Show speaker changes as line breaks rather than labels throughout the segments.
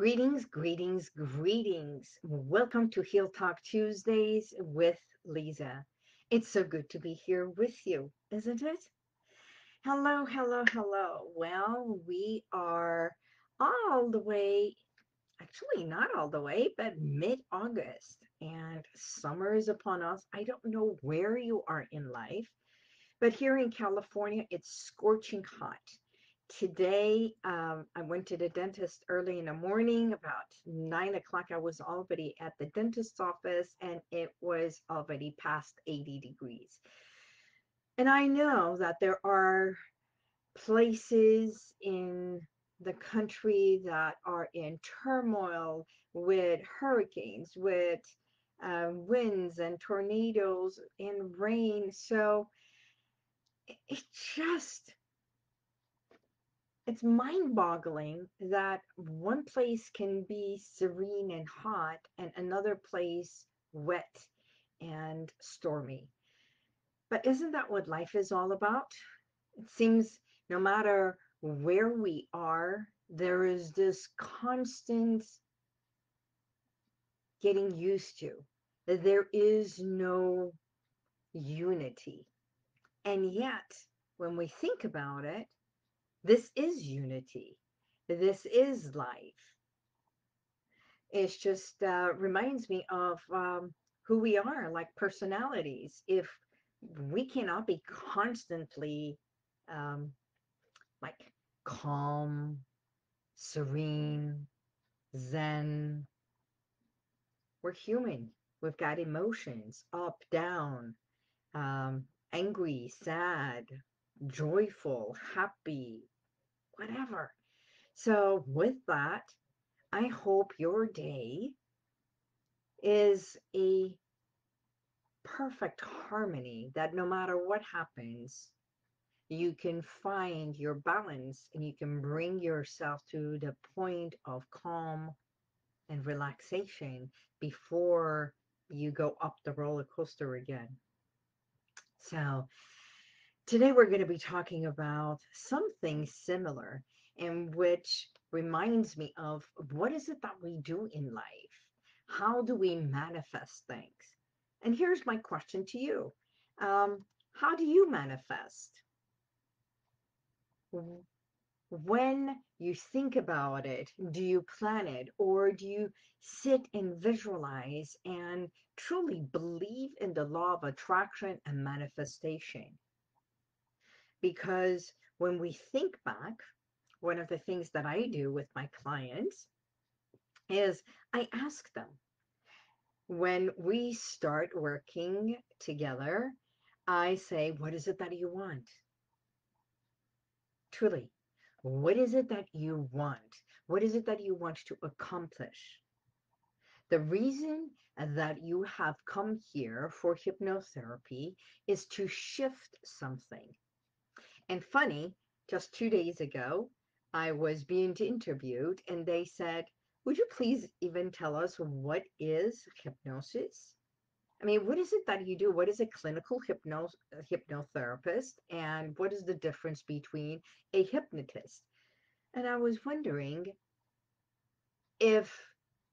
Greetings, greetings, greetings. Welcome to Heal Talk Tuesdays with Liza. It's so good to be here with you, isn't it? Hello, hello, hello. Well, we are all the way, actually, not all the way, but mid August, and summer is upon us. I don't know where you are in life, but here in California, it's scorching hot today um, I went to the dentist early in the morning, about nine o'clock. I was already at the dentist's office and it was already past 80 degrees. And I know that there are places in the country that are in turmoil with hurricanes, with uh, winds and tornadoes and rain. So it just it's mind boggling that one place can be serene and hot and another place wet and stormy. But isn't that what life is all about? It seems no matter where we are, there is this constant getting used to. that There is no unity. And yet, when we think about it, this is unity. This is life. It just uh, reminds me of um, who we are, like personalities. If we cannot be constantly um, like calm, serene, zen, we're human. We've got emotions up, down, um, angry, sad, joyful, happy, whatever. So, with that, I hope your day is a perfect harmony that no matter what happens, you can find your balance and you can bring yourself to the point of calm and relaxation before you go up the roller coaster again. So, Today we're going to be talking about something similar in which reminds me of what is it that we do in life? How do we manifest things? And here's my question to you. Um, how do you manifest? When you think about it, do you plan it or do you sit and visualize and truly believe in the law of attraction and manifestation? Because when we think back, one of the things that I do with my clients is I ask them when we start working together, I say, What is it that you want? Truly, what is it that you want? What is it that you want to accomplish? The reason that you have come here for hypnotherapy is to shift something. And funny, just two days ago, I was being interviewed and they said, Would you please even tell us what is hypnosis? I mean, what is it that you do? What is a clinical hypno, hypnotherapist? And what is the difference between a hypnotist? And I was wondering if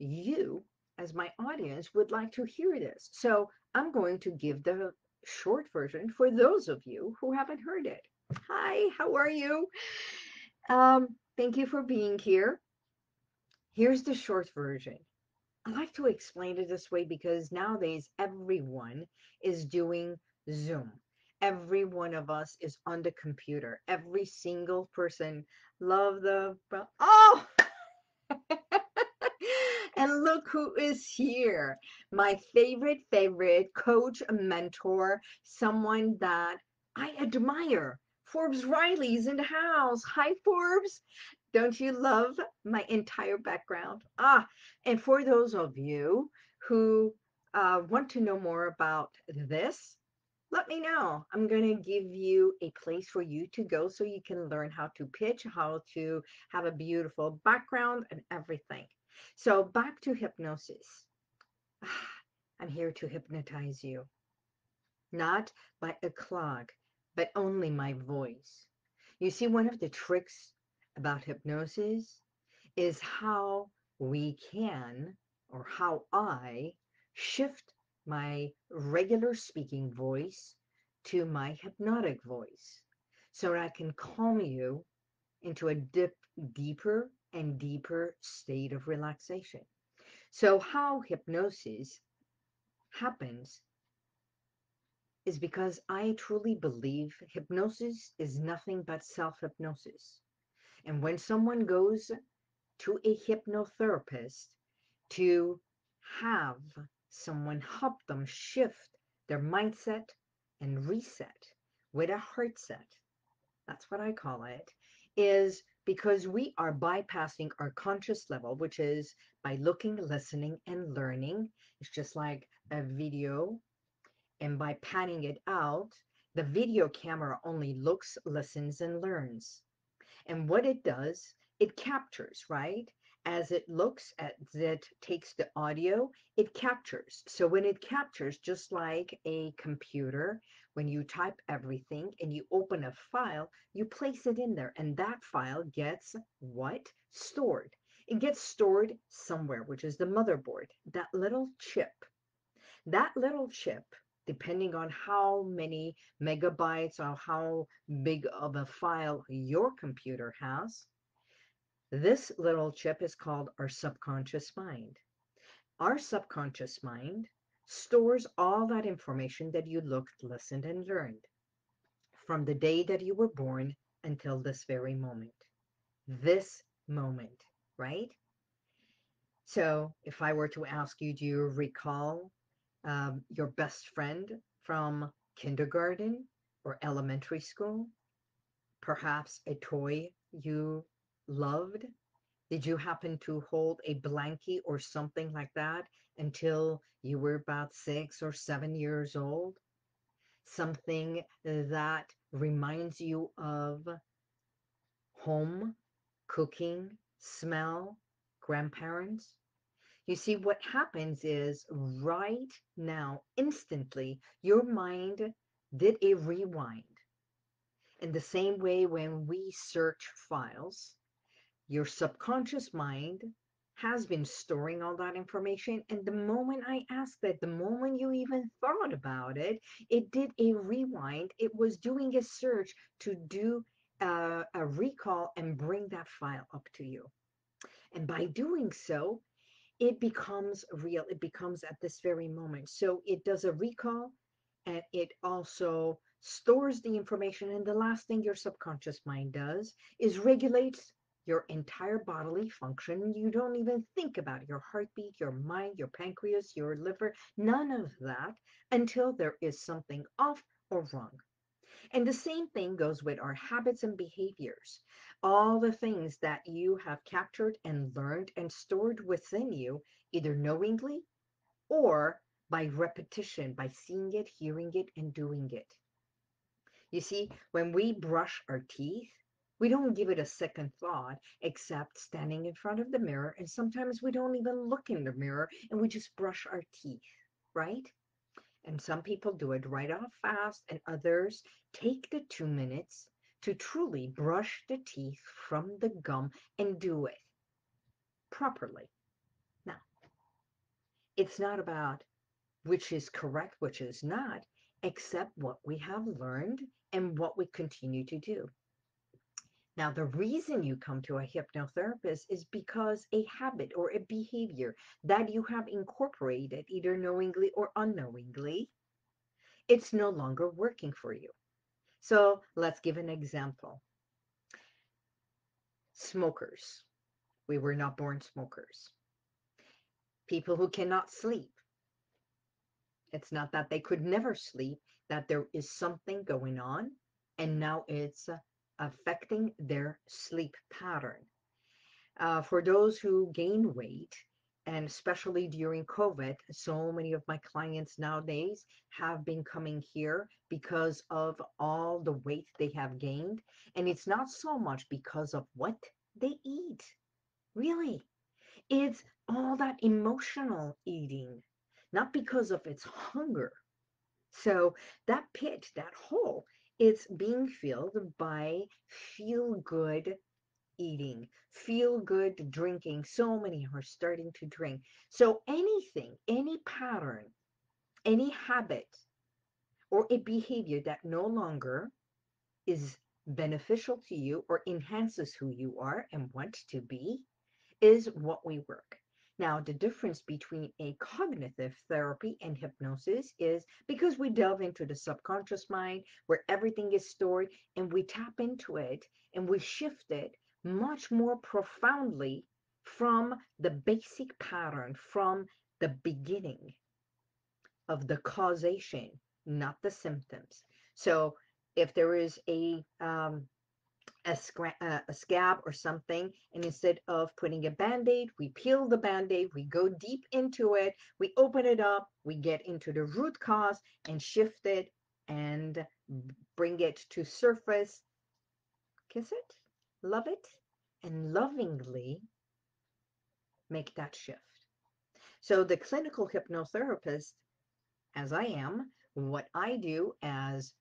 you, as my audience, would like to hear this. So I'm going to give the short version for those of you who haven't heard it. Hi, how are you? Um, thank you for being here. Here's the short version. I like to explain it this way because nowadays everyone is doing Zoom. Every one of us is on the computer. Every single person. Love the oh and look who is here. My favorite, favorite coach, mentor, someone that I admire Forbes Riley's in the house. Hi, Forbes. Don't you love my entire background? Ah, and for those of you who uh, want to know more about this, let me know. I'm going to give you a place for you to go so you can learn how to pitch, how to have a beautiful background, and everything. So, back to hypnosis. I'm here to hypnotize you, not by a clog, but only my voice. You see, one of the tricks about hypnosis is how we can, or how I shift my regular speaking voice to my hypnotic voice so I can calm you into a dip, deeper and deeper state of relaxation. So, how hypnosis happens is because I truly believe hypnosis is nothing but self hypnosis. And when someone goes to a hypnotherapist to have someone help them shift their mindset and reset with a heart set, that's what I call it, is because we are bypassing our conscious level, which is by looking, listening, and learning. It's just like a video. And by panning it out, the video camera only looks, listens, and learns. And what it does, it captures, right? As it looks at it takes the audio, it captures. So when it captures, just like a computer, when you type everything and you open a file, you place it in there and that file gets what? Stored. It gets stored somewhere, which is the motherboard, that little chip. That little chip depending on how many megabytes or how big of a file your computer has, this little chip is called our subconscious mind. Our subconscious mind stores all that information that you looked, listened, and learned from the day that you were born until this very moment. This moment, right? So if I were to ask you, do you recall um, your best friend from kindergarten or elementary school? Perhaps a toy you loved? Did you happen to hold a blankie or something like that until you were about six or seven years old? Something that reminds you of home, cooking, smell, grandparents? You see, what happens is right now, instantly, your mind did a rewind. In the same way, when we search files, your subconscious mind has been storing all that information. And the moment I asked that, the moment you even thought about it, it did a rewind. It was doing a search to do a, a recall and bring that file up to you. And by doing so, it becomes real. It becomes at this very moment. So it does a recall and it also stores the information. And the last thing your subconscious mind does is regulates your entire bodily function. You don't even think about your heartbeat, your mind, your pancreas, your liver, none of that until there is something off or wrong. And the same thing goes with our habits and behaviors. All the things that you have captured and learned and stored within you, either knowingly or by repetition, by seeing it, hearing it, and doing it. You see, when we brush our teeth, we don't give it a second thought except standing in front of the mirror. And sometimes we don't even look in the mirror and we just brush our teeth, right? And some people do it right off fast, and others take the two minutes to truly brush the teeth from the gum and do it properly. Now, it's not about which is correct, which is not, except what we have learned and what we continue to do. Now, the reason you come to a hypnotherapist is because a habit or a behavior that you have incorporated, either knowingly or unknowingly, it's no longer working for you. So let's give an example. Smokers. We were not born smokers. People who cannot sleep. It's not that they could never sleep, that there is something going on, and now it's affecting their sleep pattern. Uh, for those who gain weight, and especially during COVID, so many of my clients nowadays have been coming here because of all the weight they have gained. And it's not so much because of what they eat, really. It's all that emotional eating, not because of its hunger. So that pit, that hole, it's being filled by feel good eating, feel good drinking. So many are starting to drink. So anything, any pattern, any habit, or a behavior that no longer is beneficial to you or enhances who you are and want to be is what we work. Now, the difference between a cognitive therapy and hypnosis is because we delve into the subconscious mind where everything is stored and we tap into it and we shift it much more profoundly from the basic pattern, from the beginning of the causation, not the symptoms. So if there is a um, a, uh, a scab or something, and instead of putting a band-aid, we peel the band-aid, we go deep into it, we open it up, we get into the root cause and shift it and bring it to surface, kiss it, love it, and lovingly make that shift. So the clinical hypnotherapist, as I am, what I do as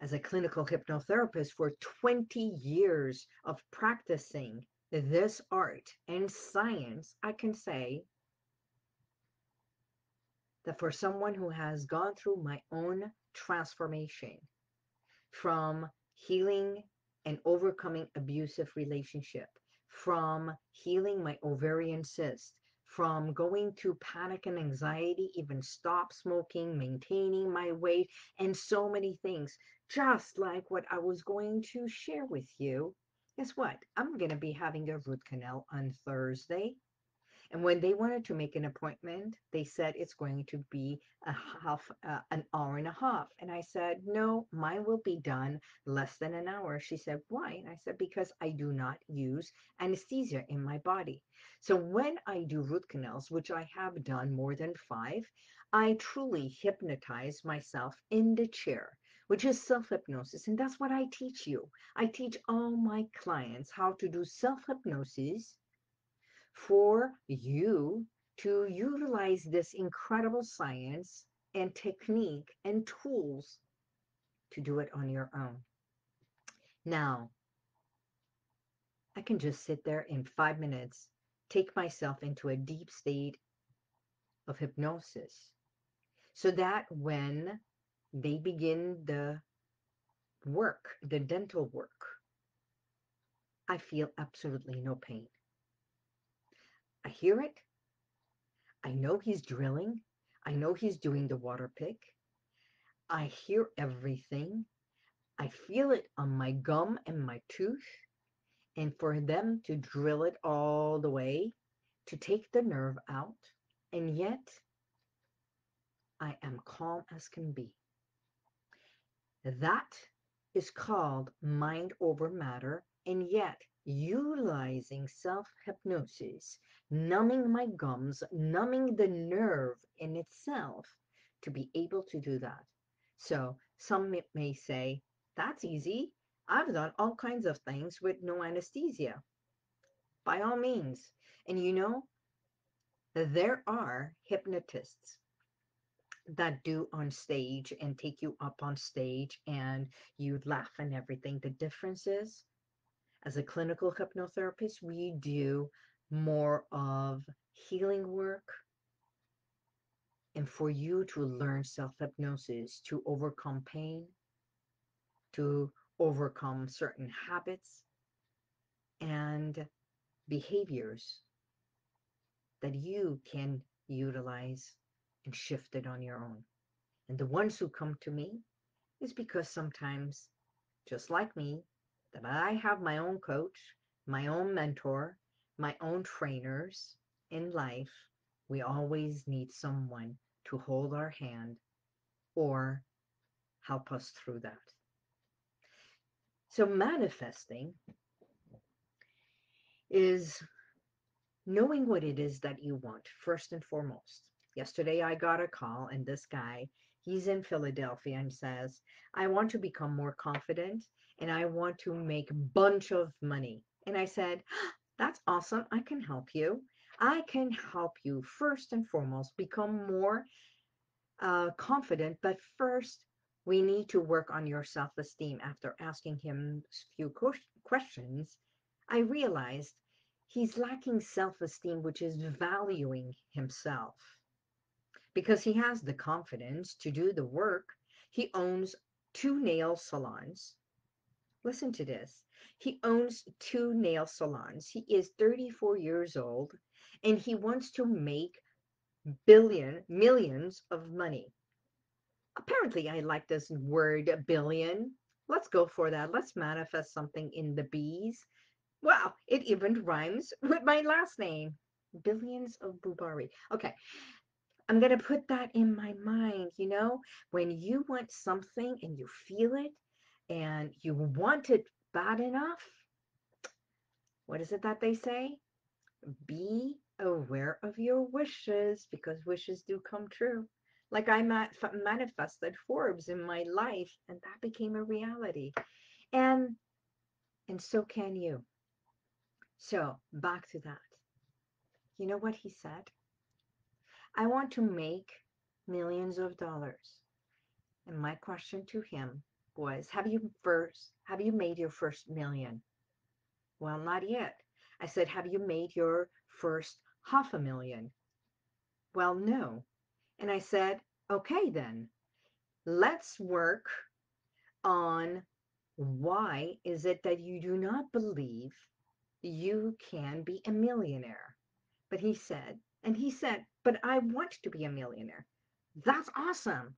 as a clinical hypnotherapist for 20 years of practicing this art and science, I can say that for someone who has gone through my own transformation from healing and overcoming abusive relationship, from healing my ovarian cyst, from going to panic and anxiety, even stop smoking, maintaining my weight, and so many things just like what I was going to share with you. Guess what? I'm going to be having a root canal on Thursday. And when they wanted to make an appointment, they said it's going to be a half, uh, an hour and a half. And I said, no, mine will be done less than an hour. She said, why? And I said, because I do not use anesthesia in my body. So when I do root canals, which I have done more than five, I truly hypnotize myself in the chair which is self-hypnosis. And that's what I teach you. I teach all my clients how to do self-hypnosis for you to utilize this incredible science and technique and tools to do it on your own. Now, I can just sit there in five minutes, take myself into a deep state of hypnosis so that when they begin the work, the dental work, I feel absolutely no pain. I hear it. I know he's drilling. I know he's doing the water pick. I hear everything. I feel it on my gum and my tooth. And for them to drill it all the way, to take the nerve out, and yet I am calm as can be. That is called mind over matter, and yet utilizing self-hypnosis, numbing my gums, numbing the nerve in itself to be able to do that. So some may say, that's easy. I've done all kinds of things with no anesthesia. By all means. And you know, there are hypnotists that do on stage and take you up on stage and you laugh and everything. The difference is, as a clinical hypnotherapist, we do more of healing work and for you to learn self-hypnosis to overcome pain, to overcome certain habits and behaviors that you can utilize and shift it on your own. And the ones who come to me is because sometimes, just like me, that I have my own coach, my own mentor, my own trainers in life. We always need someone to hold our hand or help us through that. So manifesting is knowing what it is that you want first and foremost. Yesterday I got a call and this guy, he's in Philadelphia and says, I want to become more confident and I want to make a bunch of money. And I said, that's awesome. I can help you. I can help you first and foremost become more uh, confident. But first, we need to work on your self-esteem. After asking him a few questions, I realized he's lacking self esteem, which is valuing himself because he has the confidence to do the work. He owns two nail salons. Listen to this. He owns two nail salons. He is 34 years old and he wants to make billion, millions of money. Apparently, I like this word billion. Let's go for that. Let's manifest something in the bees. Wow, it even rhymes with my last name. Billions of Boubari. Okay, I'm going to put that in my mind. You know, when you want something and you feel it and you want it bad enough, what is it that they say? Be aware of your wishes because wishes do come true. Like I manifested Forbes in my life and that became a reality. And and so can you. So back to that. You know what he said? I want to make millions of dollars. And my question to him was, have you first, have you made your first million? Well, not yet. I said, have you made your first half a million? Well, no. And I said, okay, then let's work on why is it that you do not believe you can be a millionaire? But he said, and he said, but I want to be a millionaire. That's awesome.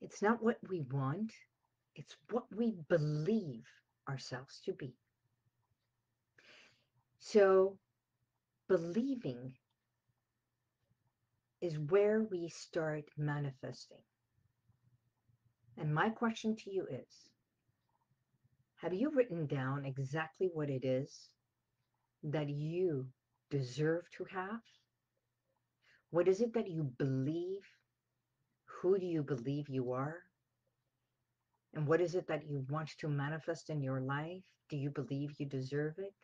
It's not what we want, it's what we believe ourselves to be. So, believing is where we start manifesting. And my question to you is have you written down exactly what it is that you deserve to have? What is it that you believe? Who do you believe you are? And what is it that you want to manifest in your life? Do you believe you deserve it?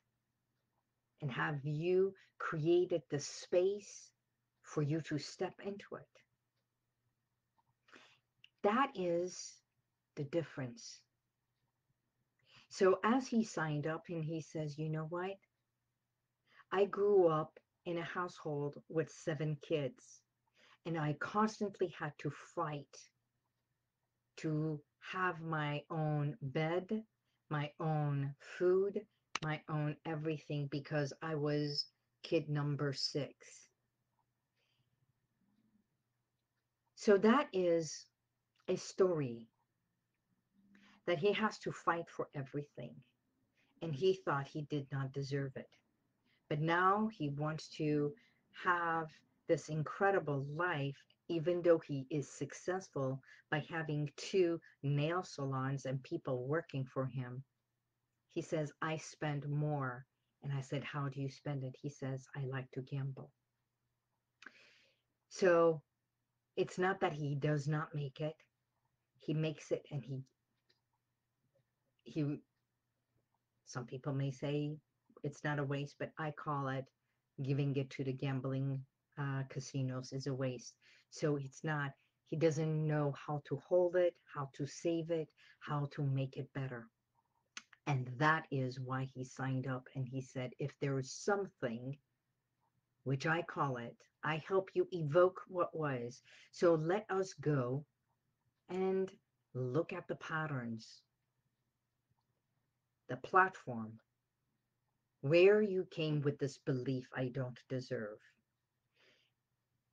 And have you created the space for you to step into it? That is the difference so as he signed up and he says, you know what? I grew up in a household with seven kids and I constantly had to fight to have my own bed, my own food, my own everything because I was kid number six. So that is a story that he has to fight for everything. And he thought he did not deserve it. But now he wants to have this incredible life, even though he is successful by having two nail salons and people working for him. He says, I spend more. And I said, How do you spend it? He says, I like to gamble. So it's not that he does not make it, he makes it and he he some people may say it's not a waste but i call it giving it to the gambling uh, casinos is a waste. So it's not he doesn't know how to hold it how to save it how to make it better. And that is why he signed up and he said if there is something which i call it i help you evoke what was. So let us go and look at the patterns the platform where you came with this belief I don't deserve.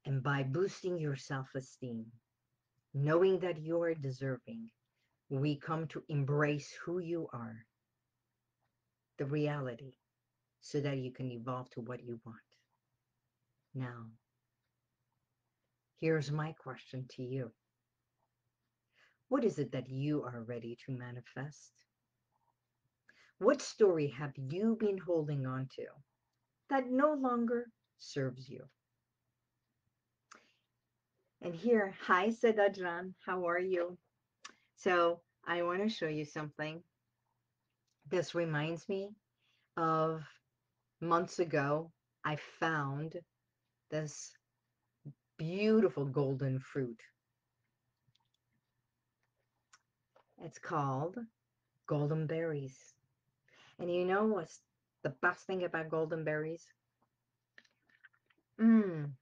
And by boosting your self-esteem, knowing that you are deserving, we come to embrace who you are, the reality, so that you can evolve to what you want. Now, here's my question to you. What is it that you are ready to manifest? What story have you been holding on to that no longer serves you? And here, hi Sedadran, how are you? So I want to show you something. This reminds me of months ago, I found this beautiful golden fruit. It's called Golden Berries. And you know what's the best thing about golden berries? Mmm.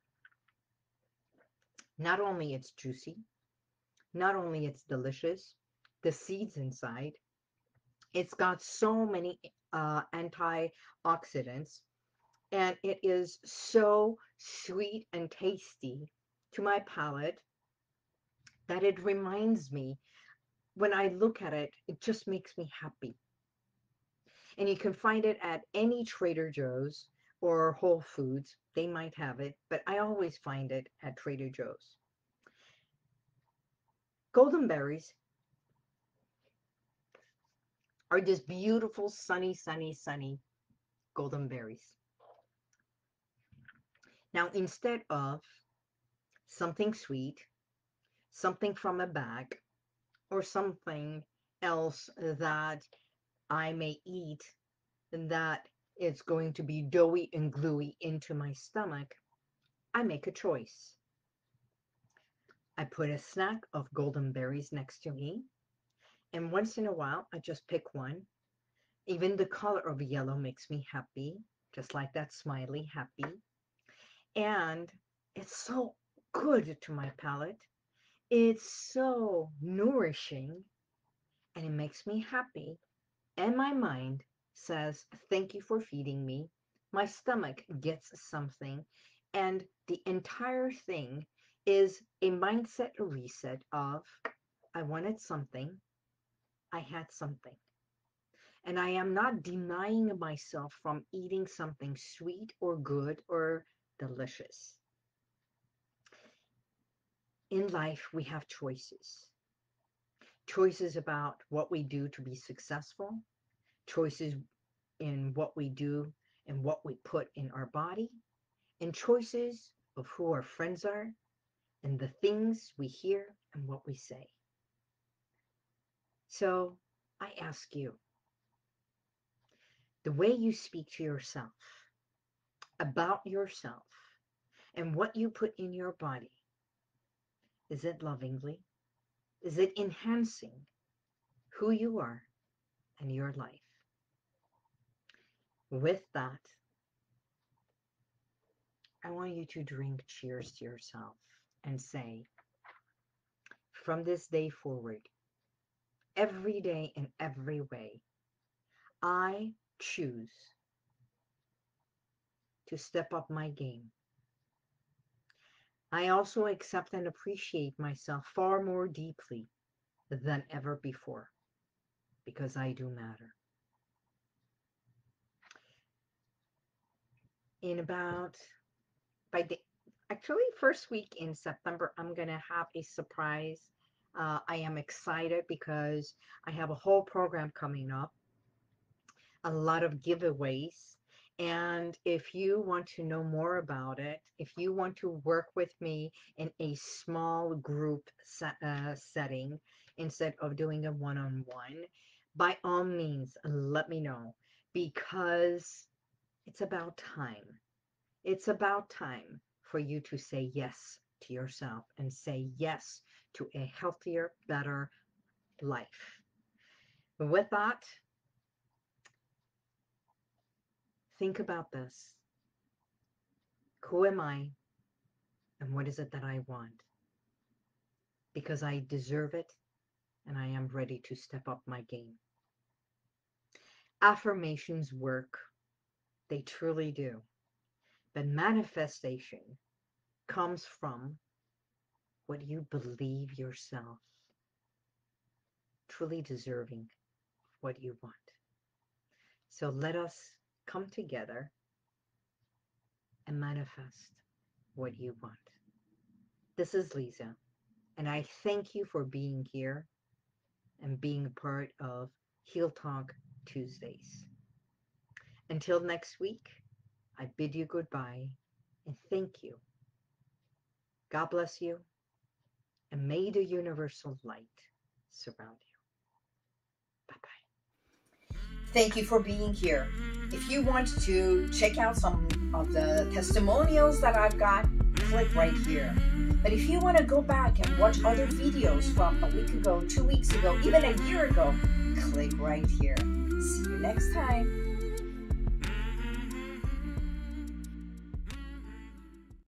Not only it's juicy, not only it's delicious, the seeds inside, it's got so many uh, antioxidants and it is so sweet and tasty to my palate that it reminds me when I look at it, it just makes me happy. And you can find it at any Trader Joe's or Whole Foods. They might have it, but I always find it at Trader Joe's. Golden berries are just beautiful, sunny, sunny, sunny golden berries. Now, instead of something sweet, something from a bag, or something else that I may eat and that it's going to be doughy and gluey into my stomach, I make a choice. I put a snack of golden berries next to me, and once in a while, I just pick one. Even the color of yellow makes me happy, just like that smiley happy. And it's so good to my palate. It's so nourishing and it makes me happy. And my mind says, Thank you for feeding me. My stomach gets something. And the entire thing is a mindset reset of I wanted something, I had something. And I am not denying myself from eating something sweet or good or delicious in life, we have choices. Choices about what we do to be successful, choices in what we do and what we put in our body, and choices of who our friends are and the things we hear and what we say. So I ask you, the way you speak to yourself, about yourself, and what you put in your body is it lovingly? Is it enhancing who you are and your life? With that, I want you to drink cheers to yourself and say, from this day forward, every day in every way, I choose to step up my game I also accept and appreciate myself far more deeply than ever before because I do matter. In about, by the, actually first week in September, I'm going to have a surprise. Uh, I am excited because I have a whole program coming up, a lot of giveaways and if you want to know more about it, if you want to work with me in a small group set, uh, setting instead of doing a one on one, by all means, let me know because it's about time. It's about time for you to say yes to yourself and say yes to a healthier, better life. With that, Think about this. Who am I? And what is it that I want? Because I deserve it and I am ready to step up my game. Affirmations work. They truly do. But manifestation comes from what you believe yourself truly deserving of what you want. So let us come together and manifest what you want. This is Liza, and I thank you for being here and being a part of Heal Talk Tuesdays. Until next week, I bid you goodbye and thank you. God bless you, and may the universal light surround you. Bye bye.
Thank you for being here. If you want to check out some of the testimonials that I've got, click right here. But if you want to go back and watch other videos from a week ago, two weeks ago, even a year ago, click right here. See you next time.